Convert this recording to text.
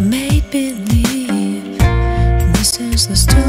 made believe. This is the story.